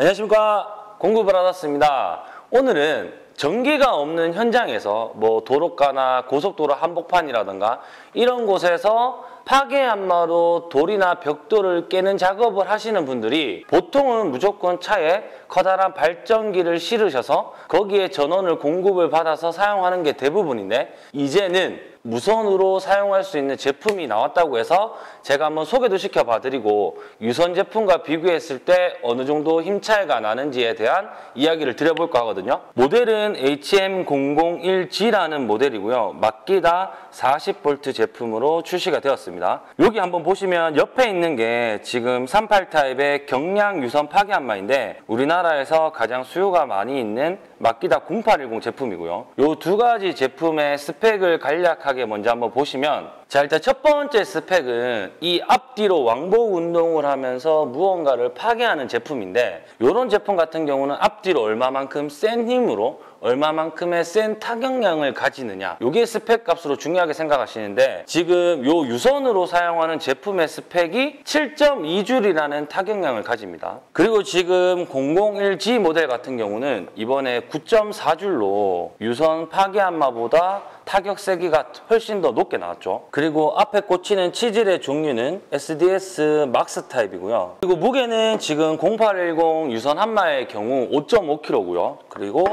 안녕하십니까. 공구브라더스입니다. 오늘은 전기가 없는 현장에서 뭐 도로가나 고속도로 한복판이라든가 이런 곳에서 파괴한마로 돌이나 벽돌을 깨는 작업을 하시는 분들이 보통은 무조건 차에 커다란 발전기를 실으셔서 거기에 전원을 공급을 받아서 사용하는 게 대부분인데 이제는 무선으로 사용할 수 있는 제품이 나왔다고 해서 제가 한번 소개도 시켜봐 드리고 유선 제품과 비교했을 때 어느 정도 힘 차이가 나는지에 대한 이야기를 드려볼까 하거든요. 모델은 HM001G라는 모델이고요. 마키다 40V 제품으로 출시가 되었습니다. 여기 한번 보시면 옆에 있는 게 지금 38 타입의 경량 유선 파괴한마인데 우리나라에서 가장 수요가 많이 있는 마키다 0810 제품이고요. 이 두 가지 제품의 스펙을 간략하게 먼저 한번 보시면 자 일단 첫 번째 스펙은 이 앞뒤로 왕복 운동을 하면서 무언가를 파괴하는 제품인데 이런 제품 같은 경우는 앞뒤로 얼마만큼 센 힘으로 얼마만큼의 센 타격량을 가지느냐. 이게 스펙 값으로 중요하게 생각하시는데 지금 요 유선으로 사용하는 제품의 스펙이 7.2줄이라는 타격량을 가집니다. 그리고 지금 001G 모델 같은 경우는 이번에 9.4줄로 유선 파괴한마보다 타격 세기가 훨씬 더 높게 나왔죠. 그리고 앞에 꽂히는 치질의 종류는 SDS 막스 타입이고요. 그리고 무게는 지금 0810 유선 한마의 경우 5.5kg고요. 그리고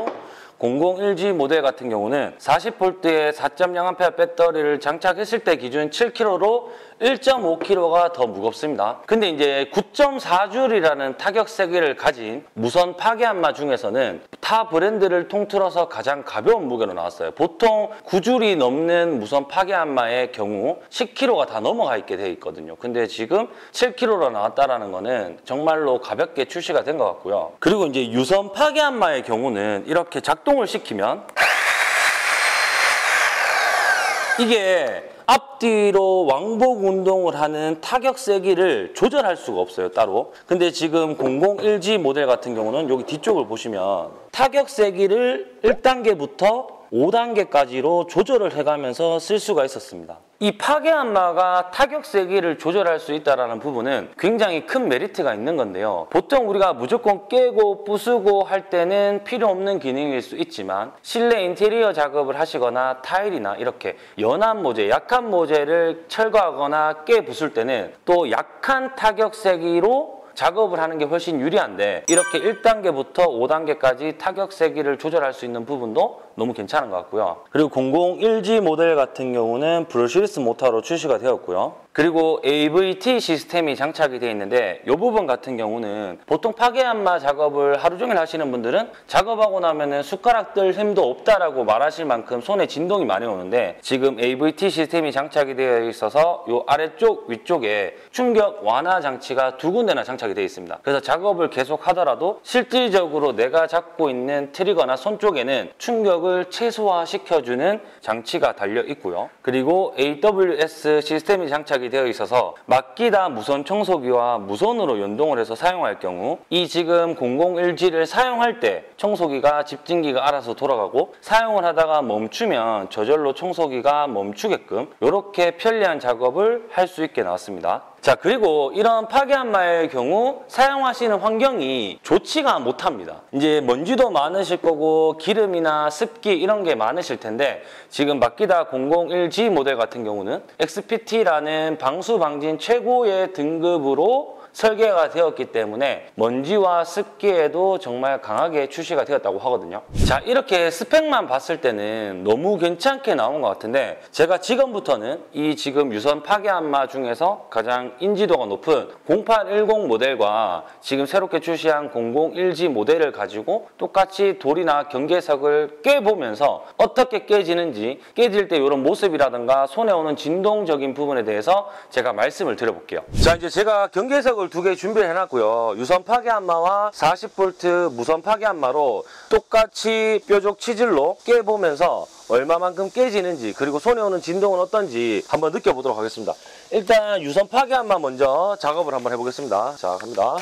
001G 모델 같은 경우는 40V의 4.0A 배터리를 장착했을 때 기준 7kg로 1.5kg가 더 무겁습니다. 근데 이제 9.4줄이라는 타격 세기를 가진 무선 파괴한마 중에서는 타 브랜드를 통틀어서 가장 가벼운 무게로 나왔어요. 보통 9줄이 넘는 무선 파괴한마의 경우 10kg가 다 넘어가 있게 돼 있거든요. 근데 지금 7kg로 나왔다는 거는 정말로 가볍게 출시가 된 것 같고요. 그리고 이제 유선 파괴한마의 경우는 이렇게 작동을 시키면 이게 앞뒤로 왕복 운동을 하는 타격 세기를 조절할 수가 없어요 따로. 근데 지금 001G 모델 같은 경우는 여기 뒤쪽을 보시면 타격 세기를 1단계부터 5단계까지로 조절을 해가면서 쓸 수가 있었습니다. 이 파괴한마가 타격 세기를 조절할 수 있다는 부분은 굉장히 큰 메리트가 있는 건데요. 보통 우리가 무조건 깨고 부수고 할 때는 필요 없는 기능일 수 있지만 실내 인테리어 작업을 하시거나 타일이나 이렇게 연한 모재, 약한 모재를 철거하거나 깨 부술 때는 또 약한 타격 세기로 작업을 하는 게 훨씬 유리한데 이렇게 1단계부터 5단계까지 타격 세기를 조절할 수 있는 부분도 너무 괜찮은 것 같고요. 그리고 001G 모델 같은 경우는 브러시리스 모터로 출시가 되었고요. 그리고 AVT 시스템이 장착이 되어 있는데 이 부분 같은 경우는 보통 파괴한마 작업을 하루 종일 하시는 분들은 작업하고 나면은 숟가락 들 힘도 없다라고 말하실 만큼 손에 진동이 많이 오는데 지금 AVT 시스템이 장착이 되어 있어서 이 아래쪽 위쪽에 충격 완화 장치가 두 군데나 장착 이 되어 있습니다. 그래서 작업을 계속 하더라도 실질적으로 내가 잡고 있는 트리거나 손 쪽에는 충격을 최소화시켜주는 장치가 달려 있고요. 그리고 AWS 시스템이 장착이 되어 있어서 막기다 무선 청소기와 무선으로 연동을 해서 사용할 경우 이 지금 001G를 사용할 때 청소기가 집진기가 알아서 돌아가고 사용을 하다가 멈추면 저절로 청소기가 멈추게끔 이렇게 편리한 작업을 할 수 있게 나왔습니다. 자 그리고 이런 파괴한마의 경우 사용하시는 환경이 좋지가 못합니다. 이제 먼지도 많으실 거고 기름이나 습기 이런 게 많으실 텐데 지금 마키다 001G 모델 같은 경우는 XPT라는 방수 방진 최고의 등급으로 설계가 되었기 때문에 먼지와 습기에도 정말 강하게 출시가 되었다고 하거든요. 자 이렇게 스펙만 봤을 때는 너무 괜찮게 나온 것 같은데 제가 지금부터는 이 지금 유선 파괴한마 중에서 가장 인지도가 높은 0810 모델과 지금 새롭게 출시한 001G 모델을 가지고 똑같이 돌이나 경계석을 깨보면서 어떻게 깨지는지 깨질 때 이런 모습이라든가 손에 오는 진동적인 부분에 대해서 제가 말씀을 드려볼게요. 자 이제 제가 경계석을 두 개 준비를 해놨고요. 유선 파괴한마와 40V 무선 파괴한마로 똑같이 뾰족 치질로 깨보면서 얼마만큼 깨지는지 그리고 손에 오는 진동은 어떤지 한번 느껴보도록 하겠습니다. 일단 유선 파괴한마 먼저 작업을 한번 해보겠습니다. 자 갑니다.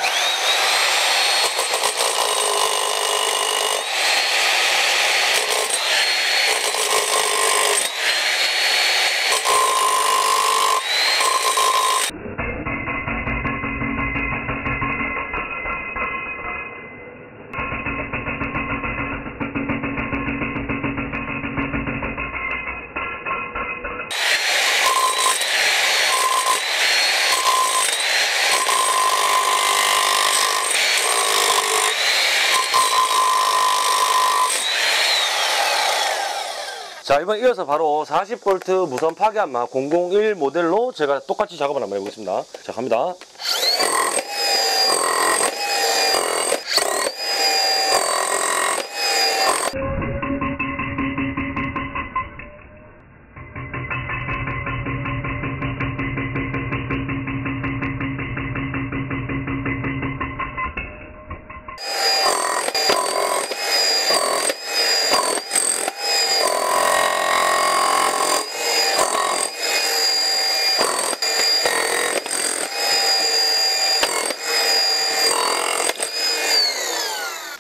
자 이번 이어서 바로 40V 무선 파괴한마 001 모델로 제가 똑같이 작업을 한번 해보겠습니다. 자 갑니다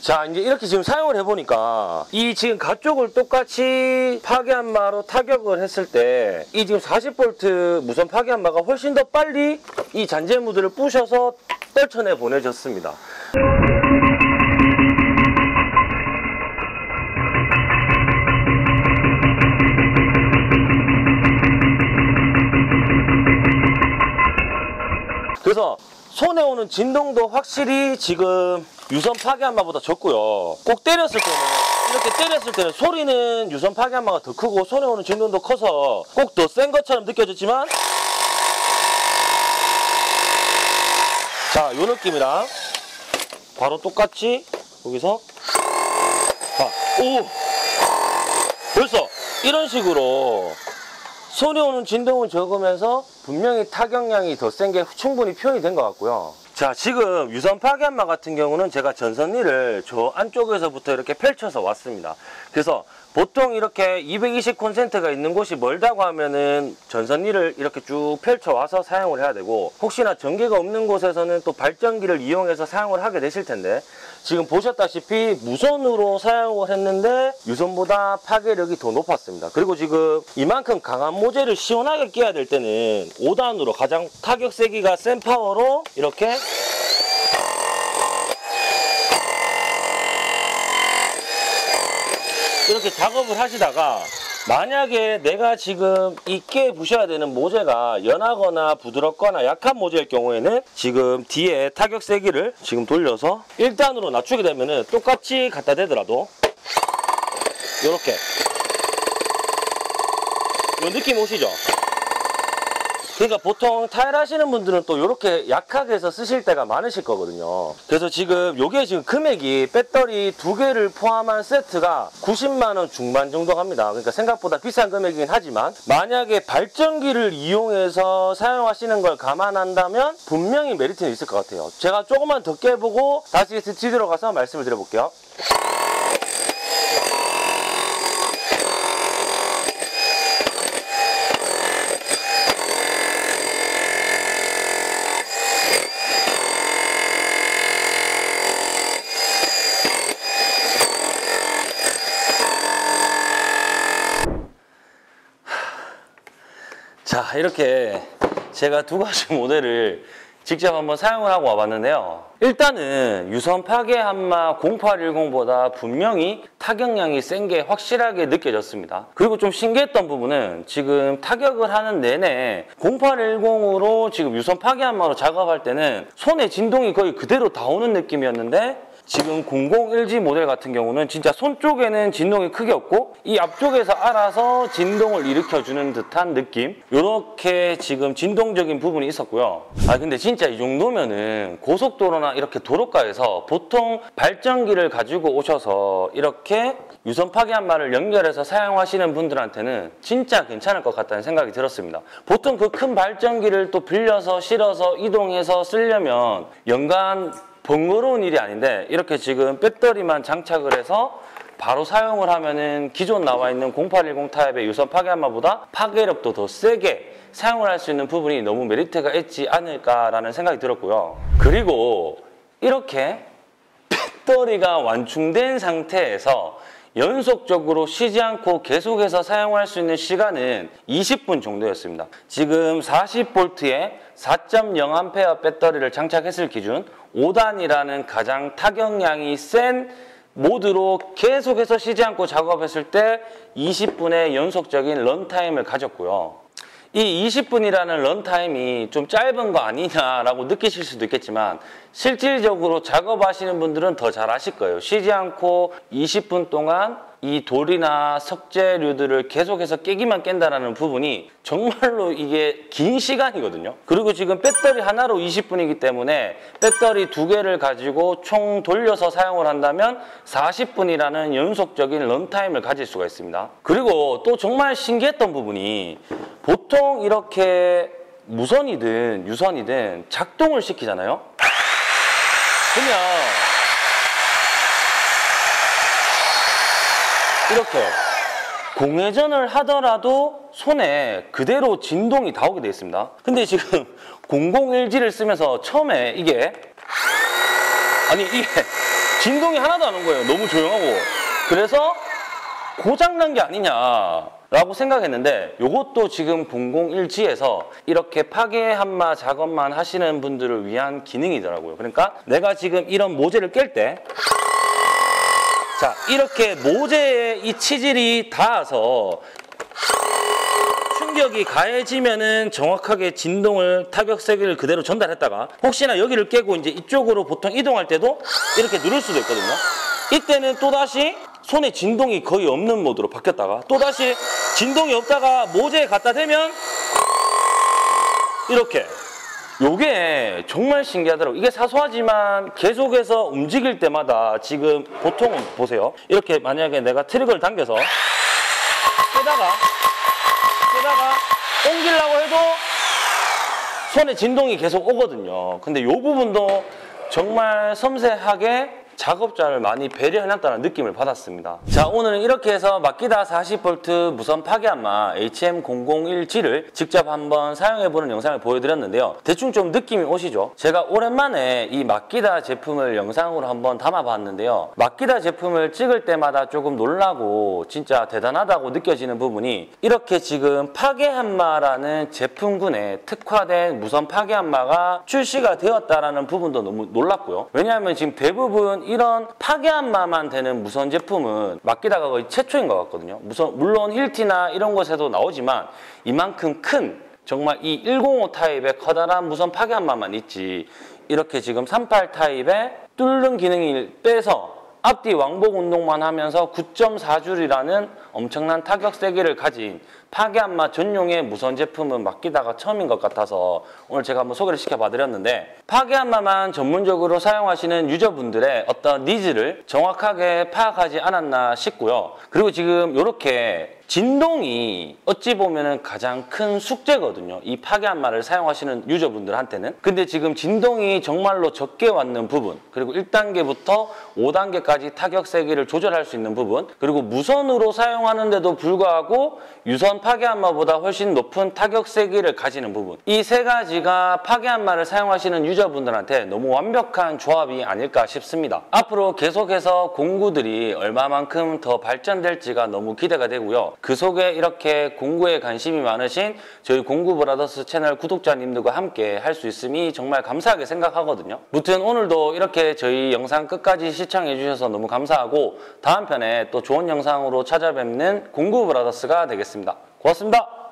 자 이제 이렇게 지금 사용을 해보니까 이 지금 가쪽을 똑같이 파괴한마로 타격을 했을 때 이 지금 40V 무선 파괴한마가 훨씬 더 빨리 이 잔재무들을 부셔서 떨쳐내 보내졌습니다. 그래서 손에 오는 진동도 확실히 지금 유선 파괴한마보다 적고요. 꼭 때렸을 때는 이렇게 때렸을 때는 소리는 유선 파괴한마가 더 크고 손에 오는 진동도 커서 꼭 더 센 것처럼 느껴졌지만 자, 요 느낌이랑 바로 똑같이 여기서 자, 오! 벌써 이런 식으로 손에 오는 진동은 적으면서 분명히 타격량이 더 센 게 충분히 표현이 된 것 같고요. 자, 지금 유선 파괴한마 같은 경우는 제가 전선리를 저 안쪽에서부터 이렇게 펼쳐서 왔습니다. 그래서 보통 이렇게 220 콘센트가 있는 곳이 멀다고 하면은 전선리를 이렇게 쭉 펼쳐와서 사용을 해야 되고 혹시나 전기가 없는 곳에서는 또 발전기를 이용해서 사용을 하게 되실 텐데 지금 보셨다시피 무선으로 사용을 했는데 유선보다 파괴력이 더 높았습니다. 그리고 지금 이만큼 강한 모재를 시원하게 끼야 될 때는 5단으로 가장 타격 세기가 센 파워로 이렇게 이렇게 작업을 하시다가 만약에 내가 지금 있게 부셔야 되는 모재가 연하거나 부드럽거나 약한 모재일 경우에는 지금 뒤에 타격 세기를 지금 돌려서 1단으로 낮추게 되면 은 똑같이 갖다 대더라도 이렇게 이 느낌 오시죠? 그러니까 보통 타일 하시는 분들은 또 이렇게 약하게 해서 쓰실 때가 많으실 거거든요. 그래서 지금 요게 지금 금액이 배터리 두 개를 포함한 세트가 90만 원 중반 정도 합니다. 그러니까 생각보다 비싼 금액이긴 하지만 만약에 발전기를 이용해서 사용하시는 걸 감안한다면 분명히 메리트는 있을 것 같아요. 제가 조금만 더 깨보고 다시 스튜디오로 가서 말씀을 드려볼게요. 자 이렇게 제가 두 가지 모델을 직접 한번 사용을 하고 와봤는데요. 일단은 유선 파괴 한마 0810보다 분명히 타격량이 센 게 확실하게 느껴졌습니다. 그리고 좀 신기했던 부분은 지금 타격을 하는 내내 0810으로 지금 유선 파괴 한마로 작업할 때는 손에 진동이 거의 그대로 다 오는 느낌이었는데 지금 001G 모델 같은 경우는 진짜 손 쪽에는 진동이 크게 없고 이 앞쪽에서 알아서 진동을 일으켜주는 듯한 느낌? 이렇게 지금 진동적인 부분이 있었고요. 아 근데 진짜 이 정도면은 고속도로나 이렇게 도로가에서 보통 발전기를 가지고 오셔서 이렇게 유선 파괴한 말을 연결해서 사용하시는 분들한테는 진짜 괜찮을 것 같다는 생각이 들었습니다. 보통 그 큰 발전기를 또 빌려서 실어서 이동해서 쓰려면 연간 번거로운 일이 아닌데 이렇게 지금 배터리만 장착을 해서 바로 사용을 하면은 기존 나와 있는 0810 타입의 유선 파괴한마보다 파괴력도 더 세게 사용을 할 수 있는 부분이 너무 메리트가 있지 않을까라는 생각이 들었고요. 그리고 이렇게 배터리가 완충된 상태에서 연속적으로 쉬지 않고 계속해서 사용할 수 있는 시간은 20분 정도였습니다. 지금 40V에 4.0A 배터리를 장착했을 기준 5단이라는 가장 타격량이 센 모드로 계속해서 쉬지 않고 작업했을 때 20분의 연속적인 런타임을 가졌고요. 이 20분이라는 런타임이 좀 짧은 거 아니냐라고 느끼실 수도 있겠지만 실질적으로 작업하시는 분들은 더 잘 아실 거예요. 쉬지 않고 20분 동안 이 돌이나 석재류들을 계속해서 깨기만 깬다라는 부분이 정말로 이게 긴 시간이거든요. 그리고 지금 배터리 하나로 20분이기 때문에 배터리 두 개를 가지고 총 돌려서 사용을 한다면 40분이라는 연속적인 런타임을 가질 수가 있습니다. 그리고 또 정말 신기했던 부분이 보통 이렇게 무선이든 유선이든 작동을 시키잖아요. 그러면 이렇게 공회전을 하더라도 손에 그대로 진동이 다 오게 되어 있습니다. 근데 지금 001G를 쓰면서 처음에 이게 아니 이게 진동이 하나도 안 온 거예요. 너무 조용하고. 그래서 고장난 게 아니냐 라고 생각했는데 이것도 지금 001G에서 이렇게 파괴 한마 작업만 하시는 분들을 위한 기능이더라고요. 그러니까 내가 지금 이런 모재를 깰 때 자, 이렇게 모재에 이 치질이 닿아서 충격이 가해지면은 정확하게 진동을 타격 세기를 그대로 전달했다가 혹시나 여기를 깨고 이제 이쪽으로 보통 이동할 때도 이렇게 누를 수도 있거든요. 이때는 또다시 손에 진동이 거의 없는 모드로 바뀌었다가 또다시 진동이 없다가 모재에 갖다 대면 이렇게 요게 정말 신기하더라고요. 이게 사소하지만 계속해서 움직일 때마다 지금 보통은 보세요. 이렇게 만약에 내가 트릭을 당겨서 빼다가 빼다가 옮기려고 해도 손에 진동이 계속 오거든요. 근데 요 부분도 정말 섬세하게 작업자를 많이 배려해놨다는 느낌을 받았습니다. 자 오늘은 이렇게 해서 마키다 40V 무선 파괴한마 HM001G를 직접 한번 사용해보는 영상을 보여드렸는데요. 대충 좀 느낌이 오시죠? 제가 오랜만에 이 마키다 제품을 영상으로 한번 담아봤는데요. 마키다 제품을 찍을 때마다 조금 놀라고 진짜 대단하다고 느껴지는 부분이 이렇게 지금 파괴한마라는 제품군에 특화된 무선 파괴한마가 출시가 되었다라는 부분도 너무 놀랐고요. 왜냐하면 지금 대부분 이런 파괴함마만 되는 무선 제품은 마키다가 거의 최초인 것 같거든요. 무선, 물론 힐티나 이런 곳에도 나오지만 이만큼 큰 정말 이 105 타입의 커다란 무선 파괴함마만 있지 이렇게 지금 38 타입의 뚫는 기능을 빼서 앞뒤 왕복 운동만 하면서 9.4줄이라는 엄청난 타격 세기를 가진 파괴함마 전용의 무선 제품은 마키다가 처음인 것 같아서 오늘 제가 한번 소개를 시켜봐 드렸는데 파괴함마만 전문적으로 사용하시는 user분들의 어떤 needs를 정확하게 파악하지 않았나 싶고요. 그리고 지금 이렇게 진동이 어찌 보면 가장 큰 숙제거든요. 이 파괴함마를 사용하시는 user분들한테는. 근데 지금 진동이 정말로 적게 왔는 부분, 그리고 1단계부터 5단계까지 타격 세기를 조절할 수 있는 부분, 그리고 무선으로 사용하는데도 불구하고 유선 파괴한마보다 훨씬 높은 타격 세기를 가지는 부분. 이 세 가지가 파괴한마를 사용하시는 유저분들한테 너무 완벽한 조합이 아닐까 싶습니다. 앞으로 계속해서 공구들이 얼마만큼 더 발전될지가 너무 기대가 되고요. 그 속에 이렇게 공구에 관심이 많으신 저희 공구 브라더스 채널 구독자님들과 함께 할 수 있음이 정말 감사하게 생각하거든요. 무튼 오늘도 이렇게 저희 영상 끝까지 시청해 주셔서 너무 감사하고 다음 편에 또 좋은 영상으로 찾아뵙는 공구 브라더스가 되겠습니다. 고맙습니다.